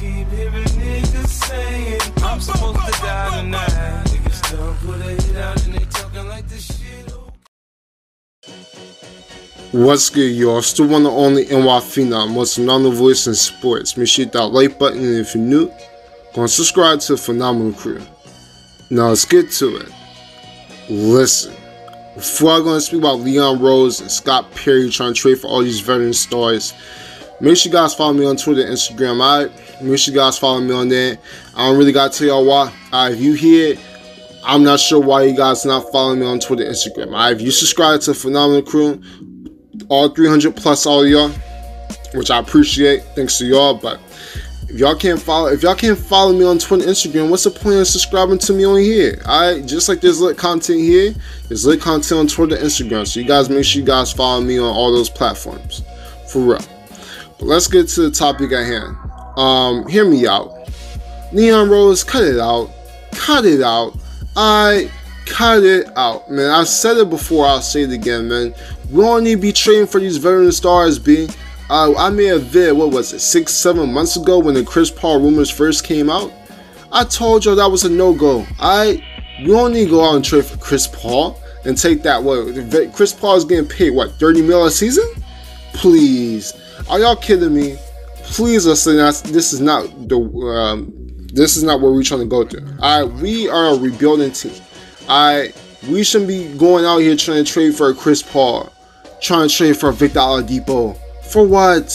keep hearing niggas saying I'm supposed to die tonight. Niggas still put a hit out and they talking like this shit. What's good, y'all? Still one the only NY Phenom, most phenomenal voice in sports. Make sure you hit that like button and if you're new, go and subscribe to the Phenomenal Crew. Now let's get to it. Listen, before I go and speak about Leon Rose and Scott Perry trying to trade for all these veteran stars, make sure you guys follow me on Twitter and Instagram, alright? Make sure you guys follow me on that. I don't really gotta tell y'all why. Alright, if you here, I'm not sure why you guys not following me on Twitter and Instagram. Alright, if you subscribe to Phenomenal Crew, all 300 plus all y'all, which I appreciate. Thanks to y'all. But if y'all can't follow, if y'all can't follow me on Twitter, Instagram, what's the point of subscribing to me on here? I just like there's lit content here, there's lit content on Twitter, Instagram. So you guys make sure you guys follow me on all those platforms, for real. Let's get to the topic at hand. Um, hear me out. Leon Rose, cut it out, cut it out. I cut it out, man. I said it before, I'll say it again, man. We don't need to be trading for these veteran stars, B. Uh, I made a vid, what was it, six, seven months ago when the Chris Paul rumors first came out? I told you that was a no-go. I we don't need to go out and trade for Chris Paul and take that what Chris Paul is getting paid what 30 mil a season? Please. Are y'all kidding me? Please listen, this is not the um, this is not where we're trying to go to. Alright, we are a rebuilding team. Alright, we shouldn't be going out here trying to trade for Chris Paul trying to trade for Victor Oladipo. For what?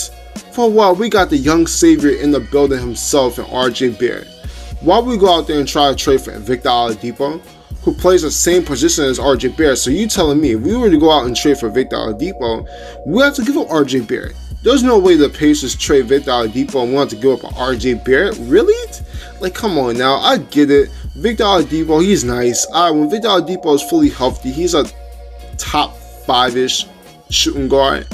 For what? We got the young savior in the building himself and RJ Barrett. Why would we go out there and try to trade for Victor Oladipo, who plays the same position as RJ Barrett? So you telling me if we were to go out and trade for Victor Oladipo, we have to give up RJ Barrett. There's no way the Pacers trade Victor Oladipo and want to give up an RJ Barrett. Really? Like, come on now. I get it. Victor Oladipo, he's nice. Uh, when Victor Oladipo is fully healthy, he's a top five-ish shooting guard.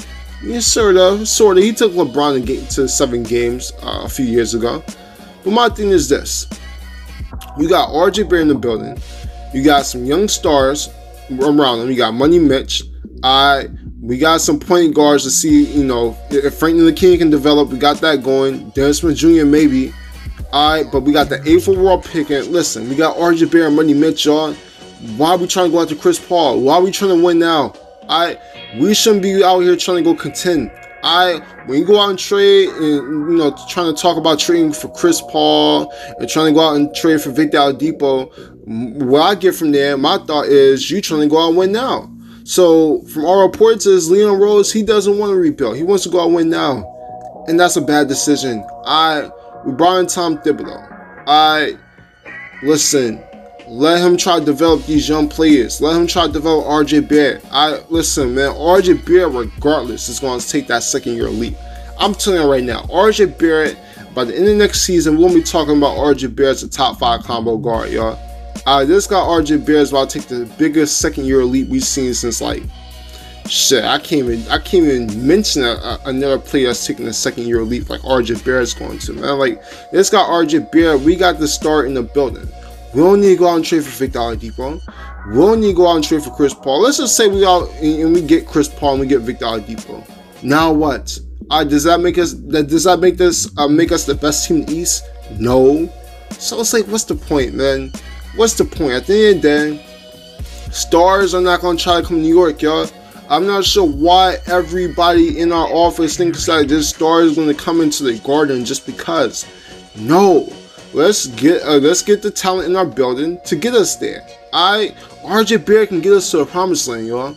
Yeah, sort of, sort of. He took LeBron to, to seven games uh, a few years ago. But my thing is this: you got RJ Barrett in the building, you got some young stars around him. You got Money Mitch. I we got some point guards to see. You know, if Franklin the King can develop, we got that going. Dennis Smith Jr. maybe. Alright, but we got the eighth overall pick. And listen, we got RJ Barrett, Money Mitch, y'all. Why are we trying to go after Chris Paul? Why are we trying to win now? I we shouldn't be out here trying to go contend. I when you go out and trade and you know trying to talk about trading for Chris Paul and trying to go out and trade for Victor Oladipo, what I get from there, my thought is you trying to go out and win now. So from all reports is Leon Rose, he doesn't want to rebuild. He wants to go out and win now. And that's a bad decision. I we brought in Tom Thibodeau. I listen, let him try to develop these young players. Let him try to develop RJ Barrett. I listen, man. RJ Barrett, regardless, is going to take that second year leap. I'm telling you right now, RJ Barrett. By the end of next season, we'll be talking about RJ Barrett as a top five combo guard, y'all. Uh, this guy RJ Barrett is about to take the biggest second year leap we've seen since like shit. I can't even I can't even mention a, a, another player that's taking a second year leap like RJ Barrett's going to man. Like this guy RJ Barrett, we got the start in the building. We don't need to go out and trade for Victor Oladipo. We don't need to go out and trade for Chris Paul. Let's just say we out and we get Chris Paul and we get Victor Oladipo. Now what? Uh, does that make us? That does that make this uh, make us the best team in the East? No. So it's like, what's the point, man? What's the point? At the end of the day, stars are not gonna try to come to New York, y'all. I'm not sure why everybody in our office thinks that this star is gonna come into the garden just because. No, Let's get uh, let's get the talent in our building to get us there. I RJ Barrett can get us to a promised land, y'all.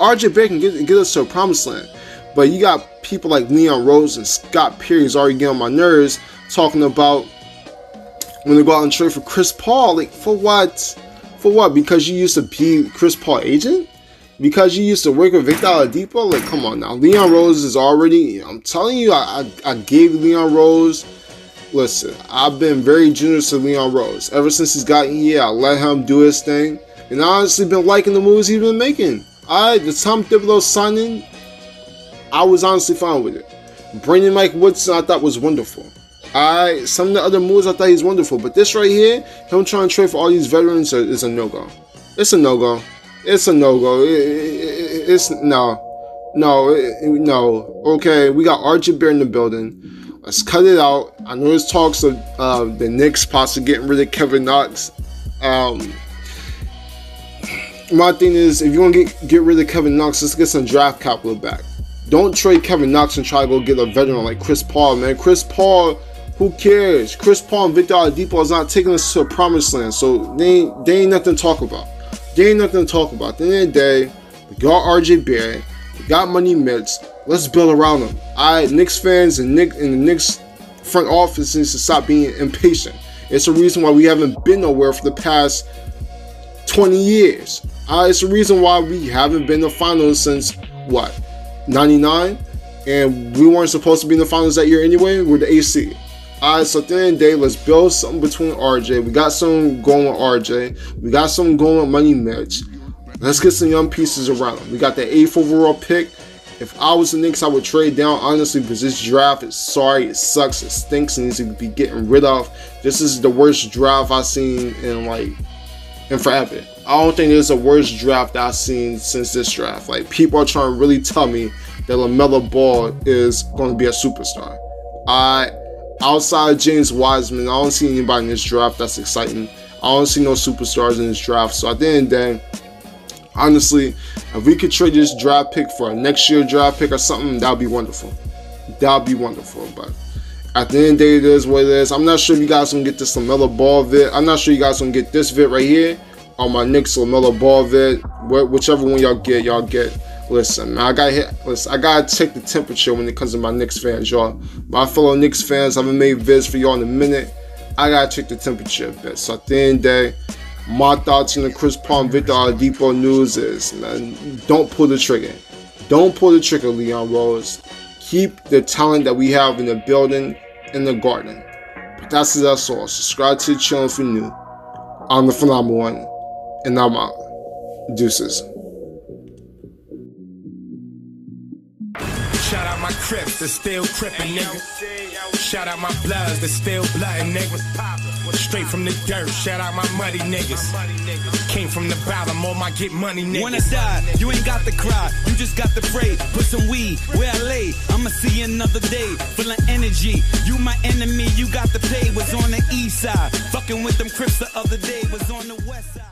RJ Barrett can get, get us to a promised land. But you got people like Leon Rose and Scott Perry's already getting on my nerves talking about when they go out and trade for Chris Paul. Like for what? For what? Because you used to be Chris Paul agent? Because you used to work with Victor Oladipo? Like come on now. Leon Rose is already. I'm telling you, I, I, I gave Leon Rose listen, I've been very generous to Leon Rose. Ever since he's gotten here, I let him do his thing. And I honestly been liking the moves he's been making. I the Tom Thibodeau signing, I was honestly fine with it. Bringing Mike Woodson I thought was wonderful. I some of the other moves I thought he's wonderful, but this right here, him trying to trade for all these veterans is a no go. It's a no go. It's a no go. It, it, it's no, no, no. Okay, we got RJ Barrett in the building Let's cut it out. I know there's talks of uh, the Knicks possibly getting rid of Kevin Knox. Um, my thing is, if you want to get get rid of Kevin Knox, let's get some draft capital back. Don't trade Kevin Knox and try to go get a veteran like Chris Paul, man. Chris Paul, who cares? Chris Paul and Victor Oladipo is not taking us to a promised land, so they ain't, they ain't nothing to talk about. They ain't nothing to talk about. At the end of the day, we got RJ Barrett, we got Money Mitch. Let's build around them. I Knicks fans and Nick and the Knicks front office needs to stop being impatient. It's the reason why we haven't been nowhere for the past 20 years. Uh, it's the reason why we haven't been the finals since what 99, and we weren't supposed to be in the finals that year anyway. We're the AC. Alright, so at the end of the day, let's build something between RJ. We got something going with RJ. We got something going with Money Mitch. Let's get some young pieces around him. We got the eighth overall pick. If I was the Knicks, I would trade down honestly because this draft is sorry, it sucks, it stinks, and needs to be getting rid of. This is the worst draft I've seen in like in forever. I don't think there's a worse draft I've seen since this draft. Like people are trying to really tell me that LaMelo Ball is going to be a superstar. I outside James Wiseman, I don't see anybody in this draft that's exciting. I don't see no superstars in this draft. So at the end of the day, honestly, if we could trade this draft pick for a next year draft pick or something, that would be wonderful. That would be wonderful. But at the end of the day, it is what it is. I'm not sure if you guys gonna get this LaMelo Ball vid. I'm not sure you guys gonna get this vid right here on my Knicks LaMelo Ball vid. Whichever one y'all get, y'all get. Listen, man, I got hit. Listen, I gotta check the temperature when it comes to my Knicks fans, y'all. My fellow Knicks fans, I haven't made vids for y'all in a minute. I gotta check the temperature a bit. So at the end of the day, my thoughts on the Chris Paul and Victor Oladipo news is, man, don't pull the trigger. Don't pull the trigger, Leon Rose. Keep the talent that we have in the building in the garden. But that's it, that's all. Subscribe to the channel if you're new. I'm the phenomenal one, and I'm out. Deuces. Shout out my Crips, that's still crippin', nigga. Shout out my Bloods, that's still bloodin', nigga. Straight from the dirt, shout out my muddy niggas. Came from the bottom, all my get money niggas. When I die, you ain't got to cry, you just got to pray. Put some weed where I lay, I'ma see you another day. Full of energy, you my enemy, you got to pay. Was on the east side, fucking with them Crips the other day, was on the west side.